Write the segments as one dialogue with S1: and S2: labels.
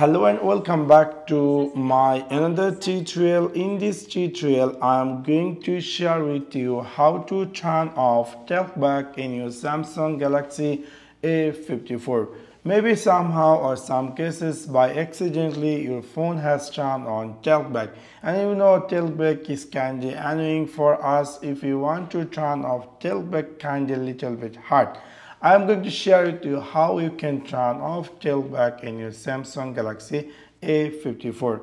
S1: hello and welcome back to my another tutorial. In this tutorial i am going to share with you how to turn off talkback in your samsung galaxy a54 maybe somehow or some cases by accidentally your phone has turned on talkback and you know talkback is kinda annoying for us if you want to turn off talkback kinda little bit hard I am going to share with you how you can turn off talkback in your Samsung Galaxy A54.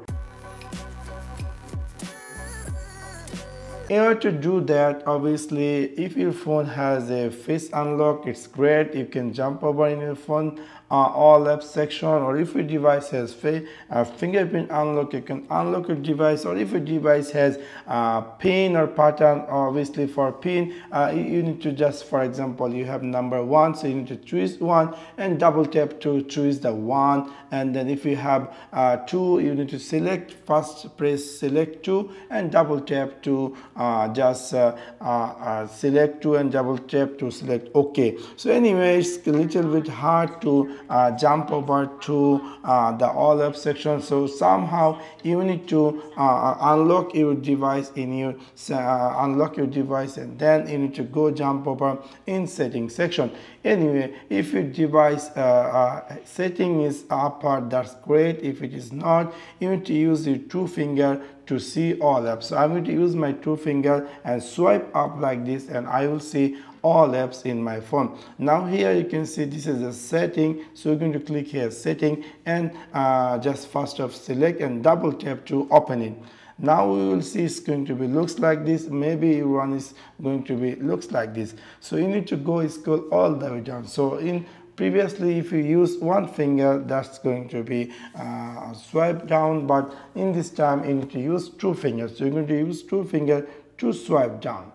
S1: in order to do that obviously if your phone has a face unlock it's great you can jump over in your phone all apps section or if your device has uh, fingerprint unlock you can unlock your device or if your device has uh, pin or pattern obviously for pin uh, you need to just for example you have number one so you need to choose one and double tap to choose the one and then if you have uh, two you need to select first press select two and double tap to uh, just uh, uh, select two and double tap to select OK. So anyway, it's a little bit hard to Uh, jump over to uh, the all app section. So somehow you need to uh, unlock your device in your unlock your device and then you need to go jump over in settings section. Anyway, if your device uh, uh, setting is upper, that's great. If it is not, you need to use your two finger to see all apps. So I'm going to use my two finger and swipe up like this and I will see all apps in my phone. Now here you can see this is a setting. So we're going to click here setting and uh, just first off select and double tap to open it. Now we will see it's going to be looks like this. Maybe one is going to be looks like this. So you need to go scroll all the way down. So in previously if you use one finger that's going to be uh, swipe down. But in this time you need to use two fingers. So you're going to use two finger to swipe down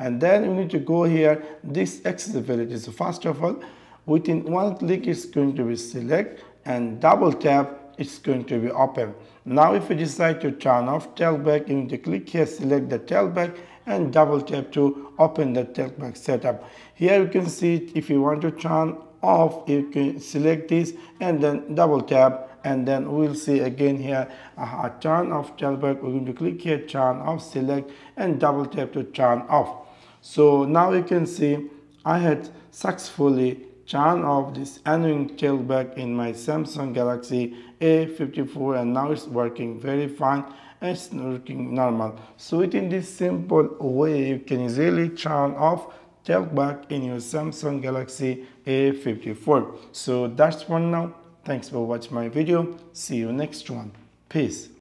S1: and then you need to go here. This accessibility so first of all. Within one click it's going to be select and double tap it's going to be open. Now if you decide to turn off talkback you need to click here select the talkback and double tap to open the talkback setup. Here you can see if you want to turn off you can select this and then double tap. And then we'll see again here a turn off talkback we're going to click here turn off select and double tap to turn off so now you can see i had successfully turned off this annoying talkback in my samsung galaxy a54 and now it's working very fine and it's working normal so within this simple way you can easily turn off talkback in your Samsung Galaxy A54. So that's for now. Thanks for watching my video. See you next one. Peace.